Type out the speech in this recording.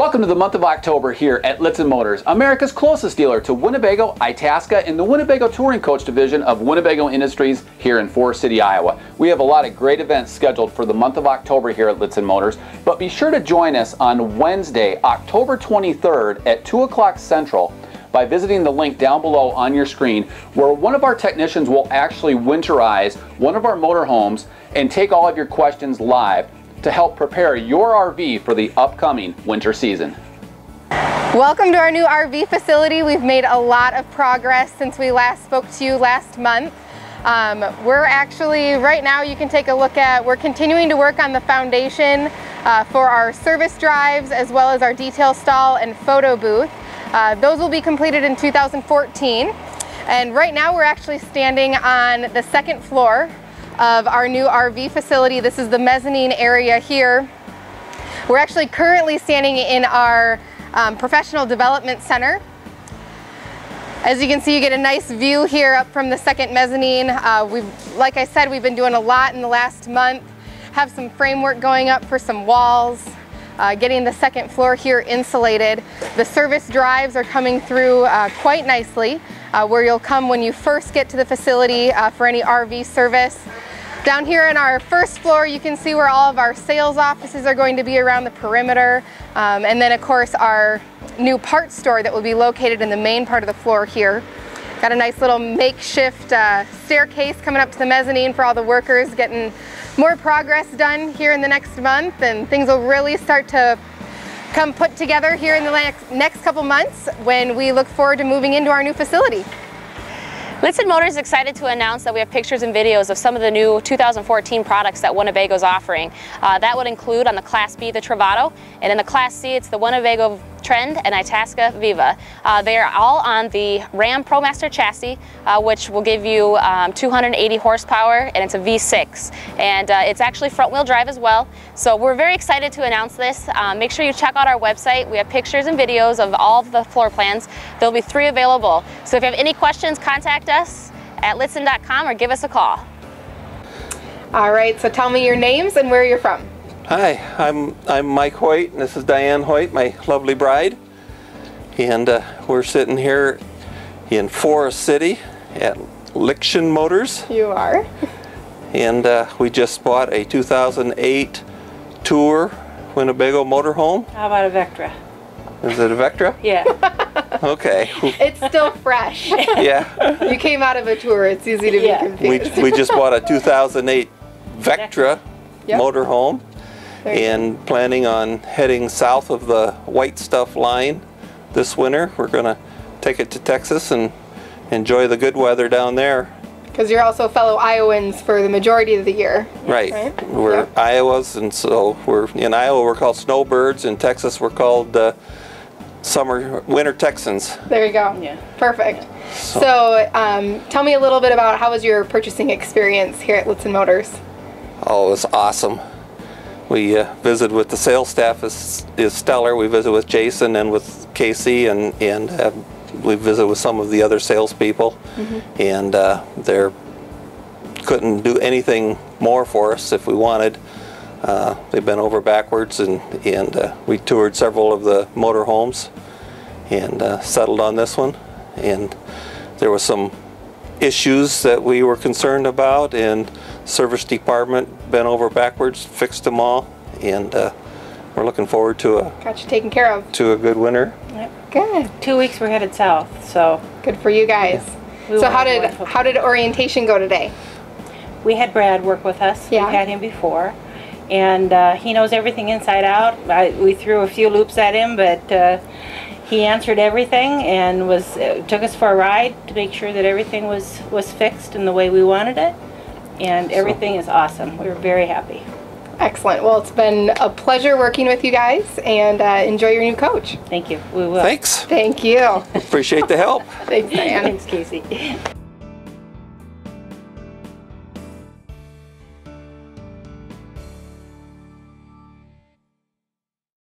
Welcome to the month of October here at Lichtsinn Motors, America's closest dealer to Winnebago, Itasca, and the Winnebago Touring Coach Division of Winnebago Industries here in Forest City, Iowa. We have a lot of great events scheduled for the month of October here at Lichtsinn Motors, but be sure to join us on Wednesday, October 23rd at 2 o'clock Central by visiting the link down below on your screen where one of our technicians will actually winterize one of our motorhomes and take all of your questions live to help prepare your RV for the upcoming winter season. Welcome to our new RV facility. We've made a lot of progress since we last spoke to you last month. Um, we're actually, right now you can take a look at, we're continuing to work on the foundation uh, for our service drives as well as our detail stall and photo booth. Uh, those will be completed in 2014. And right now we're actually standing on the second floor of our new RV facility. This is the mezzanine area here. We're actually currently standing in our um, professional development center. As you can see, you get a nice view here up from the second mezzanine. Uh, we've, like I said, we've been doing a lot in the last month. Have some framework going up for some walls. Uh, getting the second floor here insulated. The service drives are coming through uh, quite nicely, uh, where you'll come when you first get to the facility uh, for any RV service. Down here in our first floor, you can see where all of our sales offices are going to be around the perimeter. Um, and then of course our new parts store that will be located in the main part of the floor here. Got a nice little makeshift uh, staircase coming up to the mezzanine for all the workers, getting more progress done here in the next month and things will really start to come put together here in the next, couple months when we look forward to moving into our new facility. Lichtsinn Motors is excited to announce that we have pictures and videos of some of the new 2014 products that Winnebago is offering. Uh, that would include on the Class B the Travato, and in the Class C it's the Winnebago Trend and Itasca Viva. Uh, they are all on the Ram ProMaster chassis, uh, which will give you um, 280 horsepower, and it's a V6. And uh, it's actually front-wheel drive as well. So we're very excited to announce this. Um, make sure you check out our website. We have pictures and videos of all of the floor plans. There'll be three available. So if you have any questions, contact us at lichtsinn.com or give us a call. All right, so tell me your names and where you're from. Hi, I'm, I'm Mike Hoyt, and this is Diane Hoyt, my lovely bride. And uh, we're sitting here in Forest City at Lichtsinn Motors. You are. And uh, we just bought a 2008 Tour Winnebago motorhome. How about a Vectra? Is it a Vectra? Yeah. Okay. It's still fresh. yeah. You came out of a tour, it's easy to Yeah. be We, confused. we just bought a 2008 Vectra Yep. motorhome. There go. and planning on heading south of the white stuff line this winter. We're going to take it to Texas and enjoy the good weather down there. Because you're also fellow Iowans for the majority of the year. Right. Right. We're Yep. Iowas, and so we're in Iowa. We're called snowbirds. In Texas, we're called uh, summer winter Texans. There you go. Yeah. Perfect. So, um, tell me a little bit about how was your purchasing experience here at Lichtsinn Motors? Oh, it was awesome. We uh, visited with the sales staff is, is stellar. We visited with Jason and with Casey, and and uh, we visited with some of the other salespeople, and uh, they couldn't do anything more for us if we wanted. Uh, they've been over backwards, and and uh, we toured several of the motor homes, and uh, settled on this one. And there was some issues that we were concerned about, and service department bent over backwards, fixed them all, and uh, we're looking forward to a Got you taken care of. to a good winter. Good. Two weeks we're headed south, so Good for you guys. We So how did how did orientation go today? we had Brad work with us. Yeah. We've had him before, and uh, he knows everything inside out. I, we threw a few loops at him, but uh, he answered everything and was uh, took us for a ride to make sure that everything was was fixed in the way we wanted it, and everything is awesome. We were very happy. Excellent. Well, it's been a pleasure working with you guys, and uh, enjoy your new coach. Thank you. We will. Thanks. Thank you. Appreciate the help. Thanks, Diane. Thanks, Casey.